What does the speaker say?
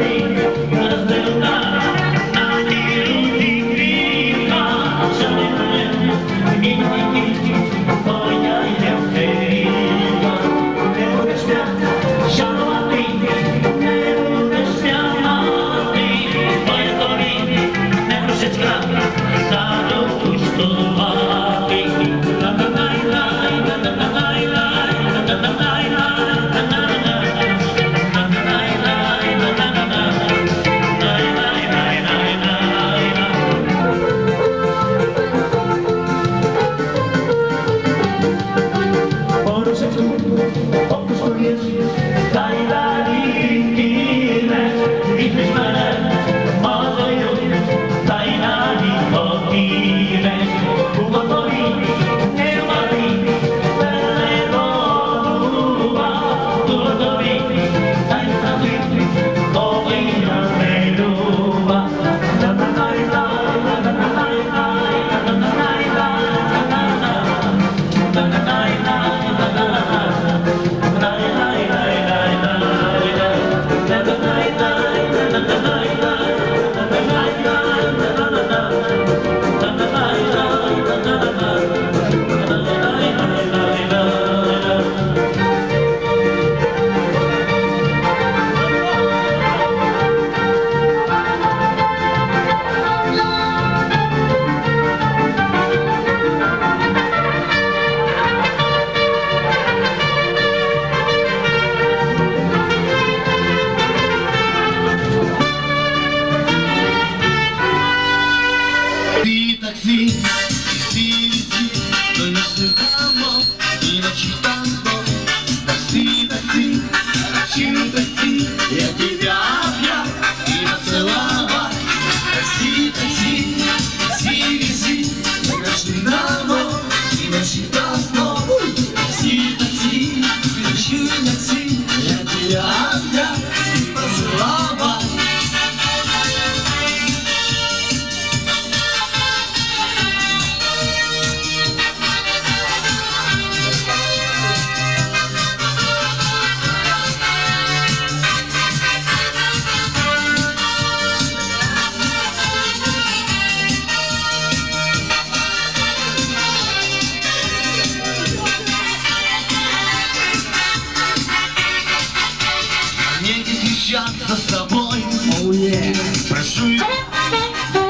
Hallelujah. Не встречаться с тобой. Oh, yeah. Прошу.